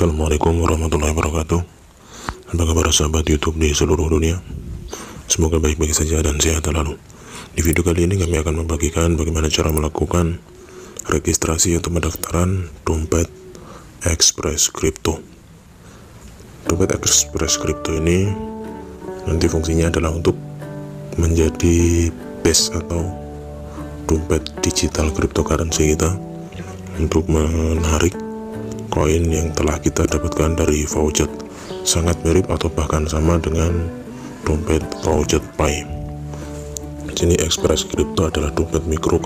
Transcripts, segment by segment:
Assalamualaikum warahmatullahi wabarakatuh. Apa kabar sahabat youtube di seluruh dunia? Semoga baik-baik saja dan sehat selalu. Di video kali ini kami akan membagikan bagaimana cara melakukan Registrasi untuk pendaftaran dompet Express Crypto. Dompet Express Crypto ini Nanti fungsinya adalah untuk menjadi base atau dompet digital cryptocurrency kita untuk menarik koin yang telah kita dapatkan dari voucher. Sangat mirip atau bahkan sama dengan dompet voucher Pi sini Express Crypto adalah dompet mikro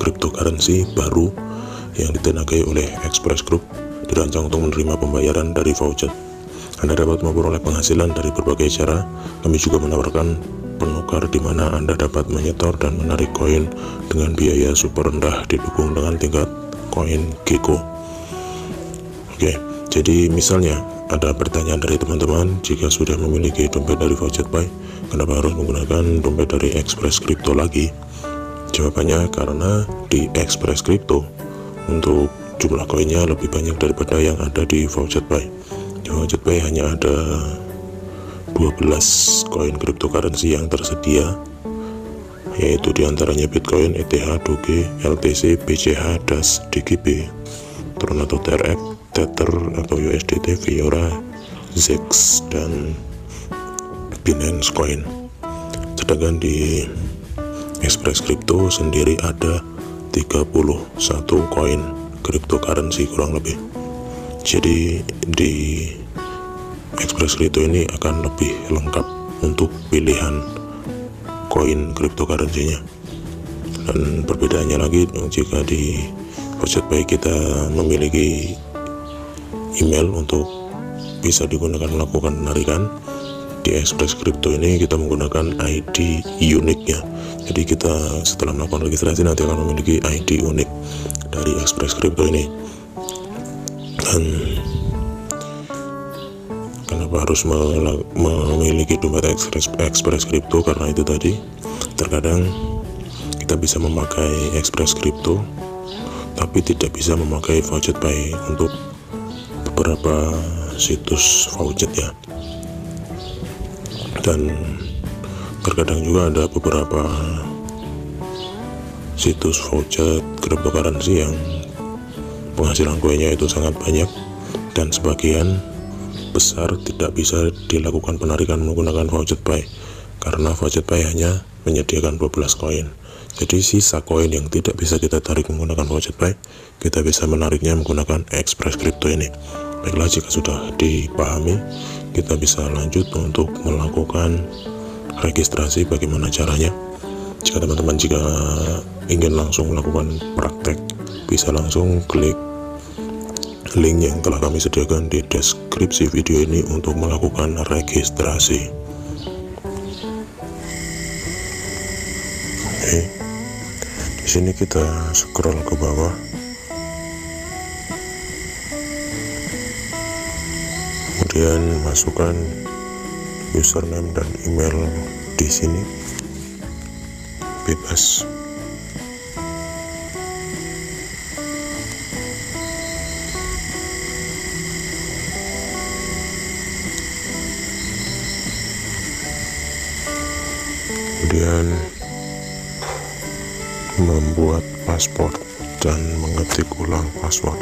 cryptocurrency baru yang ditenagai oleh Express Group dirancang untuk menerima pembayaran dari voucher. Anda dapat memperoleh penghasilan dari berbagai cara. Kami juga menawarkan penukar di mana Anda dapat menyetor dan menarik koin dengan biaya super rendah didukung dengan tingkat koin Gecko Oke, jadi misalnya ada pertanyaan dari teman-teman jika sudah memiliki dompet dari Voucher Pay, kenapa harus menggunakan dompet dari Express Crypto lagi? Jawabannya karena di Express Crypto untuk jumlah koinnya lebih banyak daripada yang ada di Voucher Pay. Di Voucher Pay hanya ada 12 koin cryptocurrency yang tersedia yaitu di antaranya Bitcoin, ETH, Doge, LTC, BCH, DAS, DGB, Tron atau TRX, Tether atau USDT, Fiora, Zex dan Binance Coin. Sedangkan di Express Crypto sendiri ada 31 koin cryptocurrency kurang lebih. Jadi di Express Crypto ini akan lebih lengkap untuk pilihan koin cryptocurrency-nya. Dan perbedaannya lagi jika di Faucet Pay kita memiliki email untuk bisa digunakan melakukan penarikan. Di Express Crypto ini kita menggunakan ID uniknya. Jadi kita setelah melakukan registrasi nanti akan memiliki ID unik dari Express Crypto ini. Dan kenapa harus memiliki dompet Express, Express Crypto? Karena itu tadi terkadang kita bisa memakai Express Crypto tapi tidak bisa memakai Voucher Pay untuk beberapa situs voucher ya. Dan terkadang juga ada beberapa situs voucher cryptocurrency yang penghasilan koinnya itu sangat banyak dan sebagian besar tidak bisa dilakukan penarikan menggunakan voucher pay karena voucher pay hanya menyediakan 12 koin jadi sisa koin yang tidak bisa kita tarik menggunakan voucher pay kita bisa menariknya menggunakan express crypto ini Baiklah jika sudah dipahami, kita bisa lanjut untuk melakukan registrasi bagaimana caranya. Jika teman-teman jika ingin langsung melakukan praktek, bisa langsung klik link yang telah kami sediakan di deskripsi video ini untuk melakukan registrasi. Sini kita scroll ke bawah. Kemudian masukkan username dan email di sini. Bebas membuat paspor dan mengetik ulang password.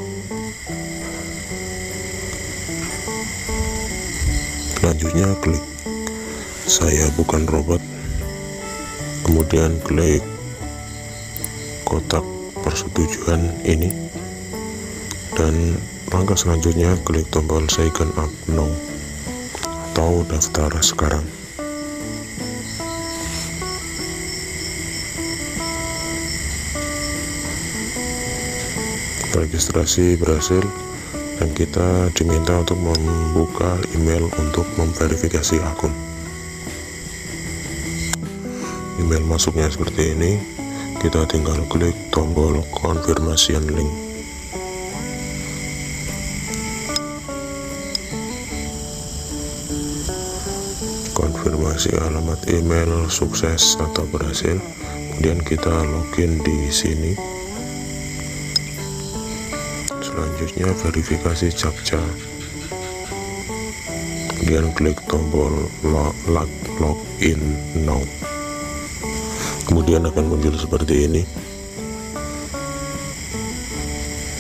Selanjutnya klik saya bukan robot kemudian klik kotak persetujuan ini dan langkah selanjutnya klik tombol sign up now atau daftar sekarang registrasi berhasil dan kita diminta untuk membuka email untuk memverifikasi akun. Email masuknya seperti ini. Kita tinggal klik tombol confirmation link. Konfirmasi alamat email sukses atau berhasil. Kemudian kita login di sini selanjutnya verifikasi captcha kemudian klik tombol log login now. Kemudian akan muncul seperti ini.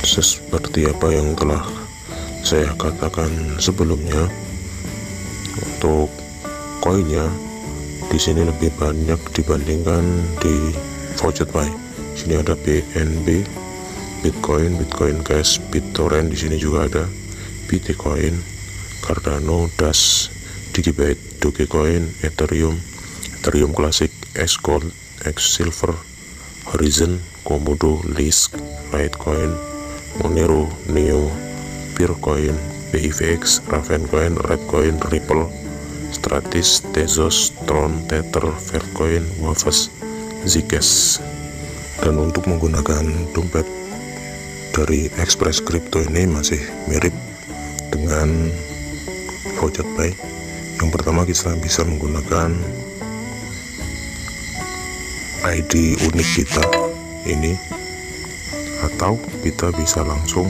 Seperti apa yang telah saya katakan sebelumnya. Untuk koinnya di sini lebih banyak dibandingkan di voucher buy sini ada BNB Bitcoin Bitcoin Cash BitTorrent di sini juga ada Bitcoin Cardano Das Digibyte Dogecoin Ethereum Ethereum Classic X Gold X Silver Horizon Komodo Lisk Litecoin Monero Neo Peercoin BIVX Ravencoin Redcoin Ripple Stratis Tezos Tron Tether Faircoin Wafas Zcash. Dan untuk menggunakan dompet dari Express Crypto ini masih mirip dengan voucher buy. Yang pertama kita bisa menggunakan ID unik kita ini atau kita bisa langsung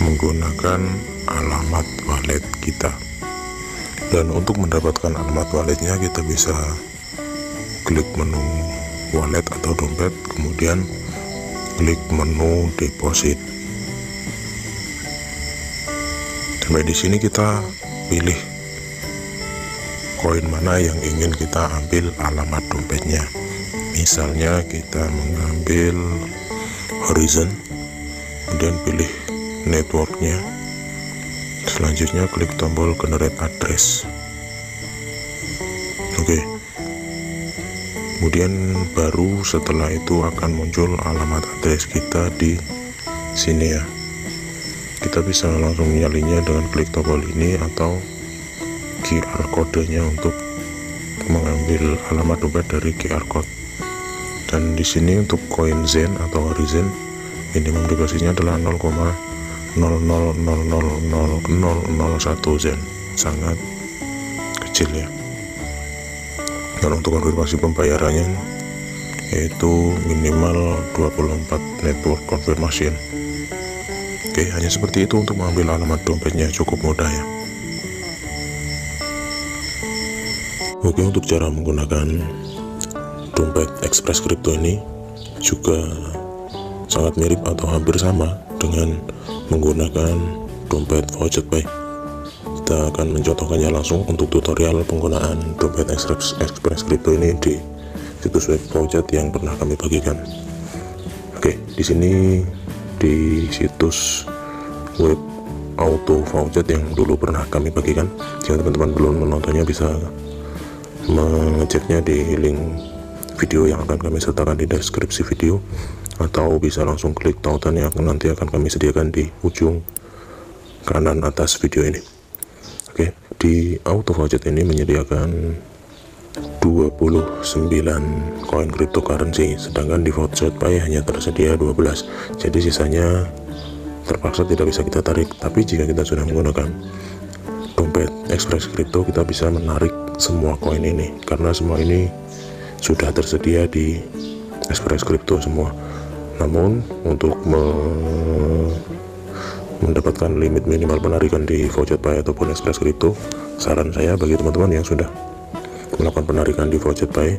menggunakan alamat wallet kita. Dan untuk mendapatkan alamat walletnya kita bisa klik menu wallet atau dompet kemudian klik menu deposit. Sampai di sini kita pilih koin mana yang ingin kita ambil alamat dompetnya. Misalnya kita mengambil horizon kemudian pilih networknya. Selanjutnya klik tombol generate address. Oke kemudian baru setelah itu akan muncul alamat address kita di sini ya. Kita bisa langsung menyalinya dengan klik tombol ini atau QR kodenya untuk mengambil alamat dompet dari QR code. Dan di sini untuk koin Zen atau Horizon minimum depositnya adalah 0,0000001 Zen. Sangat kecil ya dan untuk konfirmasi pembayarannya yaitu minimal 24 network confirmation oke hanya seperti itu untuk mengambil alamat dompetnya cukup mudah ya. Oke untuk cara menggunakan dompet Express Crypto ini juga sangat mirip atau hampir sama dengan menggunakan dompet voucher buy kita akan mencontohkannya langsung untuk tutorial penggunaan dompet Express, Express Crypto ini di situs web voucher yang pernah kami bagikan. Oke di sini di situs web auto voucher yang dulu pernah kami bagikan. Jika teman-teman belum menontonnya bisa mengeceknya di link video yang akan kami sertakan di deskripsi video atau bisa langsung klik tautan yang nanti akan kami sediakan di ujung kanan atas video ini di auto voucher ini menyediakan 29 koin cryptocurrency sedangkan di pay hanya tersedia 12 jadi sisanya terpaksa tidak bisa kita tarik. Tapi jika kita sudah menggunakan dompet express crypto kita bisa menarik semua koin ini. Karena semua ini sudah tersedia di Express Crypto semua. Namun untuk mendapatkan limit minimal penarikan di voucher pay ataupun Express Crypto saran saya bagi teman-teman yang sudah melakukan penarikan di voucher pay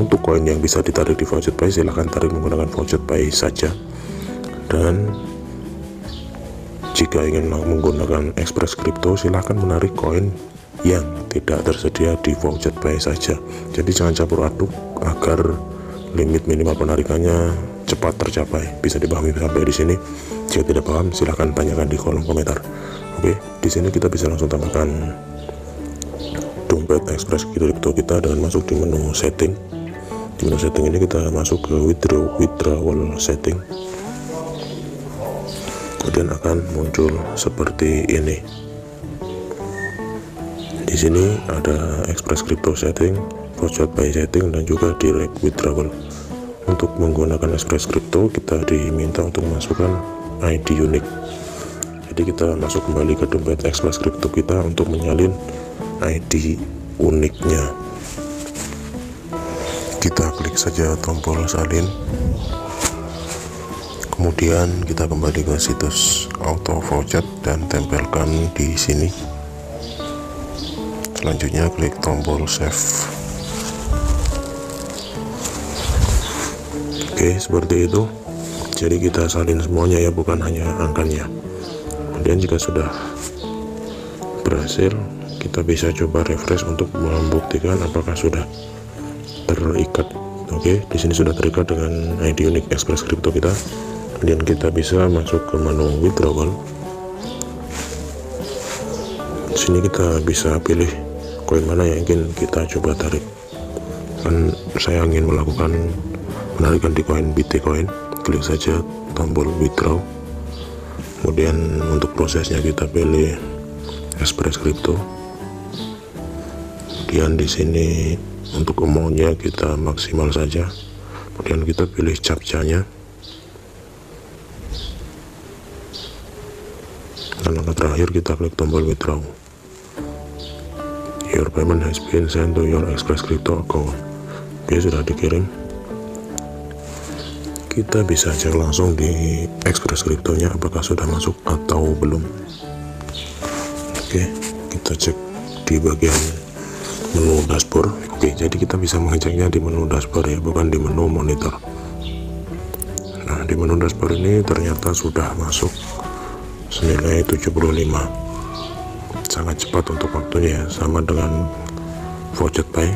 untuk koin yang bisa ditarik di voucher pay silahkan tarik menggunakan voucher pay saja. Dan jika ingin menggunakan Express Crypto silahkan menarik koin yang tidak tersedia di voucher pay saja. Jadi jangan campur aduk agar limit minimal penarikannya cepat tercapai. Bisa dipahami sampai di sini. Jika tidak paham silahkan tanyakan di kolom komentar. Oke di sini kita bisa langsung tambahkan dompet express crypto kita dengan masuk di menu setting. Di menu setting ini kita masuk ke withdraw withdrawal setting. Kemudian akan muncul seperti ini. Di sini ada express crypto setting voucher buy setting dan juga direct withdrawal untuk menggunakan express crypto kita diminta untuk masukkan ID unik. Jadi kita masuk kembali ke dompet express crypto kita untuk menyalin ID uniknya. Kita klik saja tombol salin. Kemudian kita kembali ke situs auto voucher dan tempelkan di sini. Selanjutnya klik tombol save oke seperti itu. Jadi kita salin semuanya ya bukan hanya angkanya. Kemudian jika sudah berhasil kita bisa coba refresh untuk membuktikan apakah sudah terikat. Oke di sini sudah terikat dengan ID unik Express Crypto kita. Kemudian kita bisa masuk ke menu withdrawal. Di sini kita bisa pilih koin mana yang ingin kita coba tarik. Kan saya ingin melakukan menarikan di koin Bitcoin klik saja tombol withdraw. Kemudian untuk prosesnya kita pilih Express Crypto. Kemudian di sini untuk amountnya kita maksimal saja. Kemudian kita pilih captcha-nya. Dan langkah terakhir kita klik tombol withdraw. Your payment has been sent to your express crypto account. Oke sudah dikirim kita bisa cek langsung di express cryptonya apakah sudah masuk atau belum. Oke kita cek di bagian menu dashboard. Oke jadi kita bisa mengeceknya di menu dashboard ya bukan di menu monitor. Nah di menu dashboard ini ternyata sudah masuk senilai 75 sangat cepat untuk waktunya ya sama dengan voucher pay.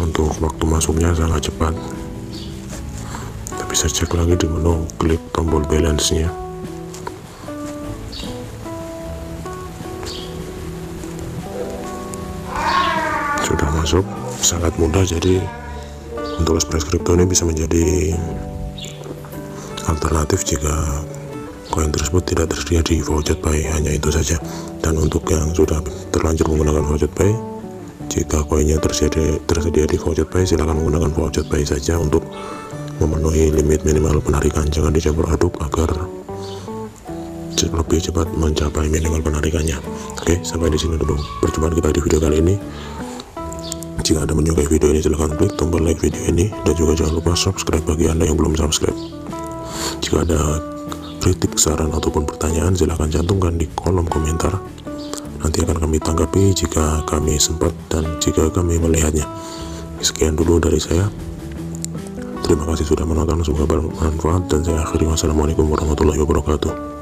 Untuk waktu masuknya sangat cepat bisa cek lagi di menu klik tombol balance nya sudah masuk sangat mudah jadi untuk express crypto ini bisa menjadi alternatif jika koin tersebut tidak tersedia di voucher pay hanya itu saja. Dan untuk yang sudah terlanjur menggunakan voucher pay jika koinnya tersedia, tersedia di voucher pay silahkan menggunakan voucher pay saja untuk memenuhi limit minimal penarikan. Jangan dicampur aduk agar lebih cepat mencapai minimal penarikannya. Oke sampai di sini dulu percobaan kita di video kali ini. Jika anda menyukai video ini silahkan klik tombol like video ini. Dan juga jangan lupa subscribe bagi anda yang belum subscribe. Jika ada kritik, saran, ataupun pertanyaan silahkan cantumkan di kolom komentar. Nanti akan kami tanggapi jika kami sempat dan jika kami melihatnya. Sekian dulu dari saya terima kasih sudah menonton. Semoga bermanfaat dan saya akhiri. Wassalamualaikum warahmatullahi wabarakatuh